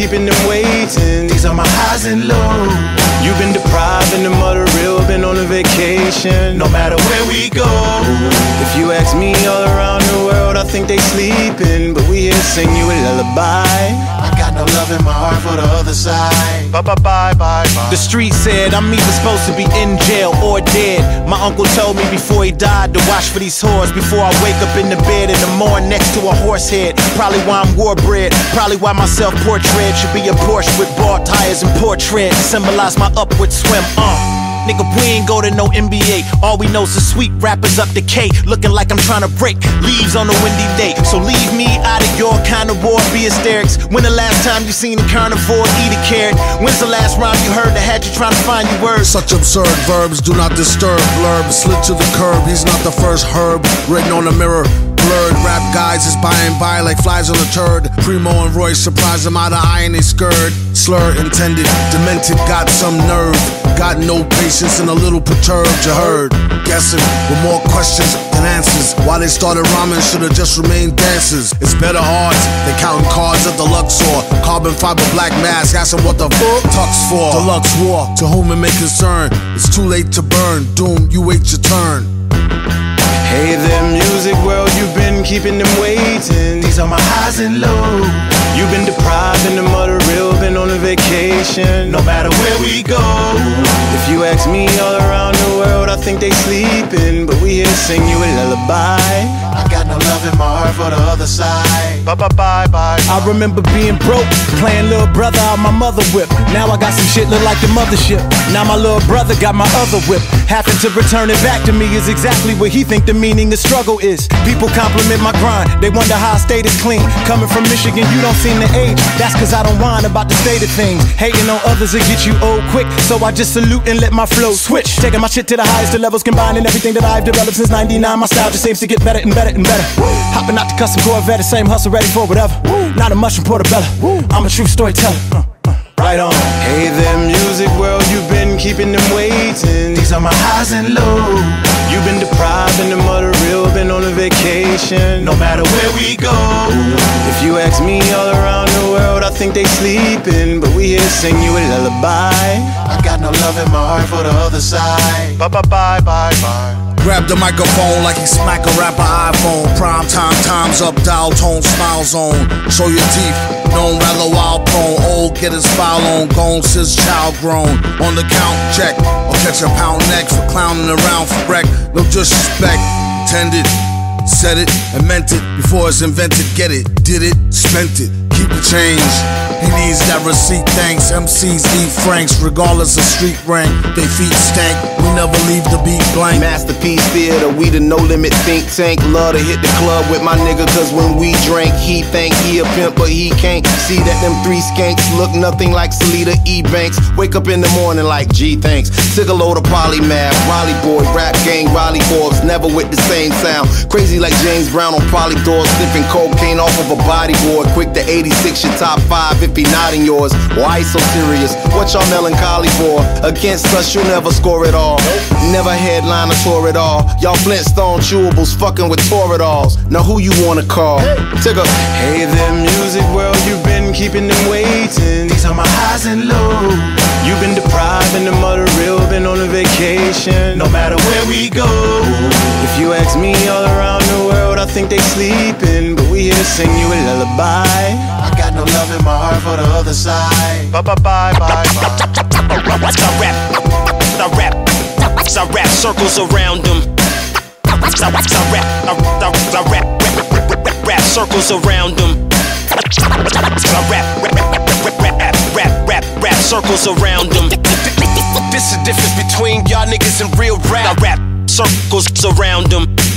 keeping them waiting. These are my highs and lows. You've been deprived in the mother real, been on a vacation. No matter where we go. If you ask me all around the world, I think they sleeping. But we here sing you a lullaby. I got no love in my heart for the other side. Bye bye bye bye bye. The street said I'm either supposed to be in jail or dead. My uncle told me before he died to watch for these whores before I wake up in the bed in the morning next to a horse head. Probably why I'm war bred. Probably why my self portrait should be a Porsche with ball tires and portrait. Symbolize my upward swim. Uh. Nigga, we ain't go to no NBA. All we know's the sweet rappers up the K, looking like I'm trying to break leaves on a windy day. So leave me out of your kind of war, be hysterics. When the last time you seen a carnivore eat a carrot? When's the last rhyme you heard that had you trying to find your words? Such absurd verbs do not disturb. Blurb slid to the curb. He's not the first herb written on the mirror blurred. Rap guys is by and by like flies on a turd. Primo and Roy surprise him out of iron they skirt. Slur intended, demented, got some nerve. Got no patience and a little perturbed, you heard. Guessing with more questions than answers. Why they started rhyming should've just remained dancers. It's better odds than counting cards at the Luxor. Carbon fiber black mask, asking what the fuck tux for. Deluxe war, to whom it may concern. It's too late to burn. Doom, you wait your turn. Hey there, music world, you've been keeping them waiting. These are my highs and lows. You've been deprived in the mother real, been on a vacation. No matter where we go. If you ask me all around the world, I think they sleeping. But we here sing you a lullaby. I got no love in my heart for the other side. Bye bye bye bye. I remember being broke, playing little brother out my mother whip. Now I got some shit look like the mothership. Now my little brother got my other whip. Having to return it back to me is exactly what he think the meaning of struggle is. People compliment my grind, they wonder how I stayed as clean. Coming from Michigan, you don't seem to age. That's cause I don't whine about the state of things. Hating on others will get you old quick. So I just salute and let my flow switch. Taking my shit to the highest of levels, combining everything that I've developed since 99. My style just seems to get better and better and better. Hopping out the custom Corvette, the same hustle, ready for whatever. Not a mushroom portobello. I'm a true storyteller. Uh, uh, Right on. Hey there, music world, you've been keeping them waiting. These are my highs and lows. You've been deprived in the mother real, been on a vacation. No matter where we go. If you ask me all around the world, I think they sleeping. But we here sing you a lullaby. I got no love in my heart for the other side. Bye bye bye bye bye. Grab the microphone like he smack a rapper iPhone. Prime time, time's up, dial tone, smile zone. Show your teeth, known rather wild prone. Old, get his file on, gone since child grown. On the count, check, or catch a pound next for clowning around for wreck. No disrespect, intended. Said it and meant it before it's invented. Get it, did it, spent it. The change. He needs that receipt, thanks. MCs eat franks, regardless of street rank. They feet stank, we never leave the beat blank. Masterpiece Theater, we the no limit think tank. Love to hit the club with my nigga, cause when we drink, he think he a pimp, but he can't see that them three skanks look nothing like Salida E. Banks. Wake up in the morning like, gee, thanks. Took a load of polymath, Raleigh boy, rap gang, Raleigh Forbes, never with the same sound. Crazy like James Brown on poly doors, sniffing cocaine off of a bodyboard. Quick to 86, your top five if he not in yours. Why so serious? What y'all melancholy for? Against us, you'll never score it all. Never headline a tour at all. Y'all Flintstone chewables fucking with Toradols. Now who you wanna call? Take a Hey there, music world, you've been keeping them waiting. These are my highs and lows. You've been deprived in the mother real, been on a vacation. No matter where we go. If you ask me all around the world, I think they sleeping. But we here to sing you a lullaby. I got no love in my heart for the other side. Bye bye bye bye bye. I rap, I rap, I rap circles around them. I rap, I, I, I rap, rap, rap, rap circles around them. I rap, rap, rap, rap, rap, rap, rap circles around them. This the difference between y'all niggas and real rap. I rap circles around them. Prime.